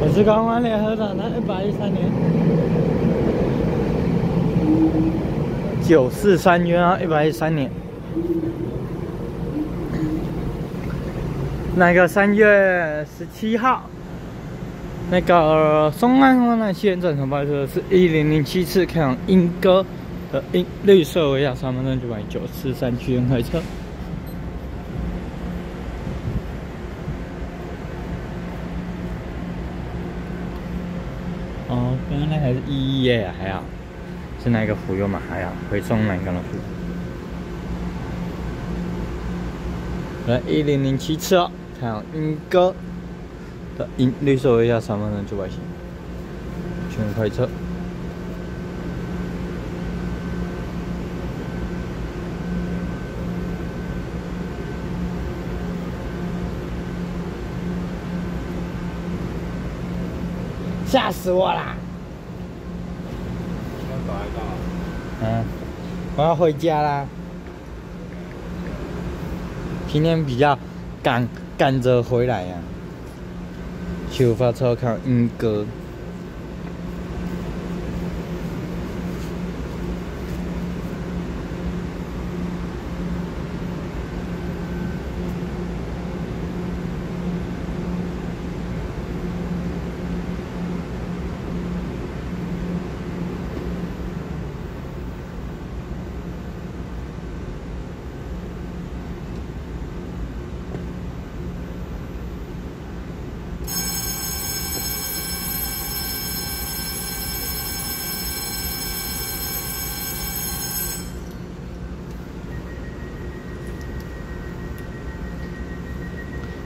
我是刚完联合厂的一百一三年，九四三元啊，一百一三年。那个三月十七号，那个松安方向线正常班车是一零零七次开往莺歌的莺绿色维亚三分钟九百九四三区间开车。哦，刚刚那还是一一耶，还好，是那个福佑嘛？还好，回送南港的福。来一零零七次哦。看莺歌的莺绿色维亚三分钟九百行，全开车。吓死我啦！嗯，我要回家啦。今天比较赶。赶着回来呀！出发超看英哥。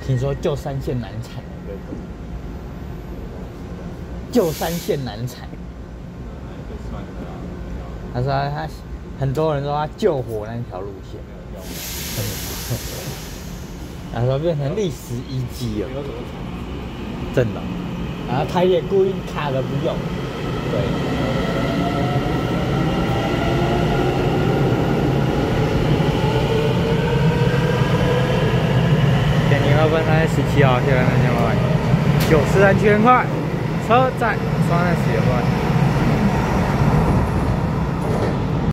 听说旧三线难踩，旧三线难踩。他说他很多人说他救火那条路线，他说变成历史遗迹了，真的。然后他也故意卡了不用，对。分三十七啊，现在两千块，九十三千块，车在三十七块。